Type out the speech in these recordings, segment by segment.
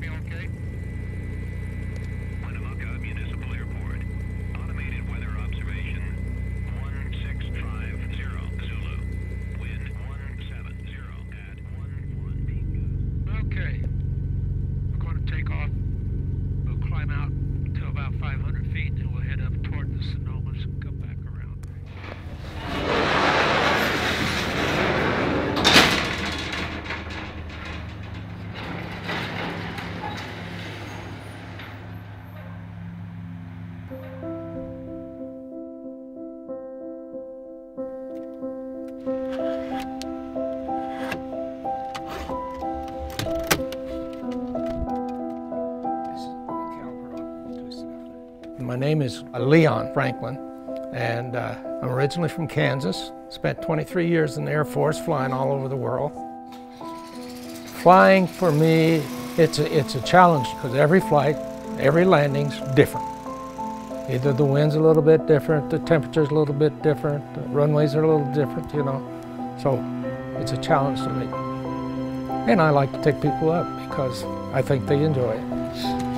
be okay? My name is Leon Franklin, and uh, I'm originally from Kansas. Spent 23 years in the Air Force flying all over the world. Flying for me, it's a, it's a challenge because every flight, every landing's different. Either the wind's a little bit different, the temperature's a little bit different, the runways are a little different, you know. So it's a challenge to me. And I like to take people up because I think they enjoy it.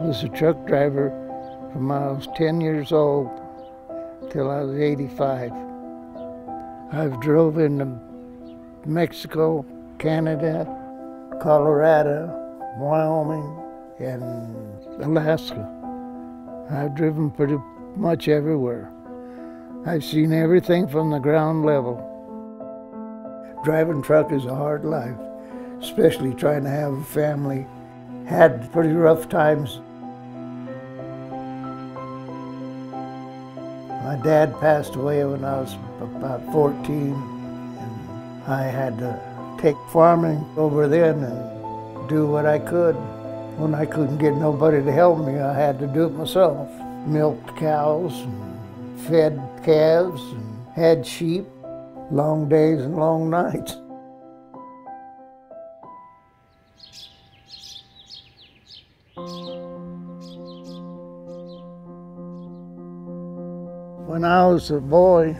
Was a truck driver from I was 10 years old till I was 85. I've drove into Mexico, Canada, Colorado, Wyoming, and Alaska. I've driven pretty much everywhere. I've seen everything from the ground level. Driving truck is a hard life, especially trying to have a family. Had pretty rough times My dad passed away when I was about 14, and I had to take farming over then and do what I could. When I couldn't get nobody to help me, I had to do it myself. Milked cows, and fed calves, and had sheep, long days and long nights. When I was a boy,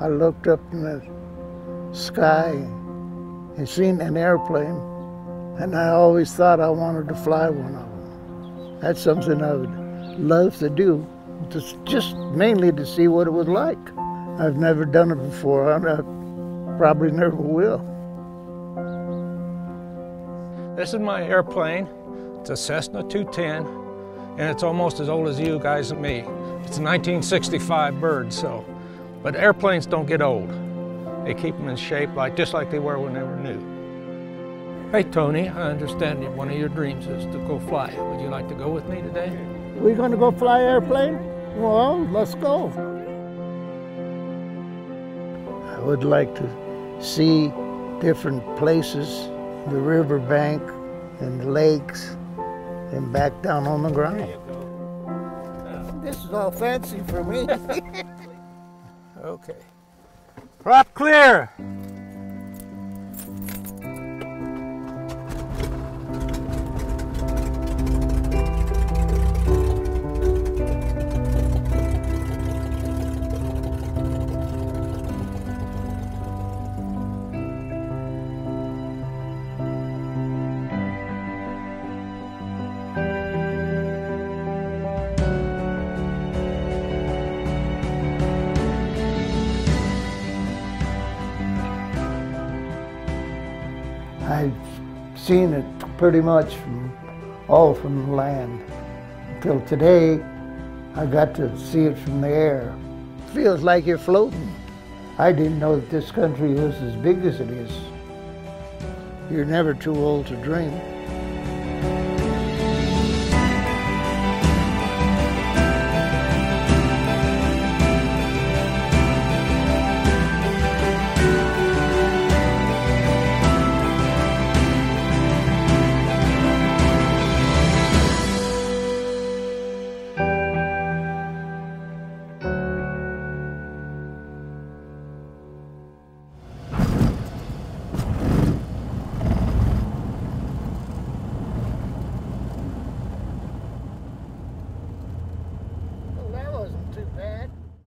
I looked up in the sky and seen an airplane, and I always thought I wanted to fly one of them. That's something I would love to do, just, mainly to see what it was like. I've never done it before, and I probably never will. This is my airplane. It's a Cessna 210, and it's almost as old as you guys and me. It's a 1965 bird, so, but airplanes don't get old. They keep them in shape, like just like they were when they were new. Hey Tony, I understand that one of your dreams is to go fly. Would you like to go with me today? We're gonna go fly airplane? Well, let's go. I would like to see different places, the riverbank and the lakes, and back down on the ground. This is all fancy for me. Okay. Prop clear. I've seen it pretty much from all from the land. Until today, I got to see it from the air. Feels like you're floating. I didn't know that this country was as big as it is. You're never too old to dream.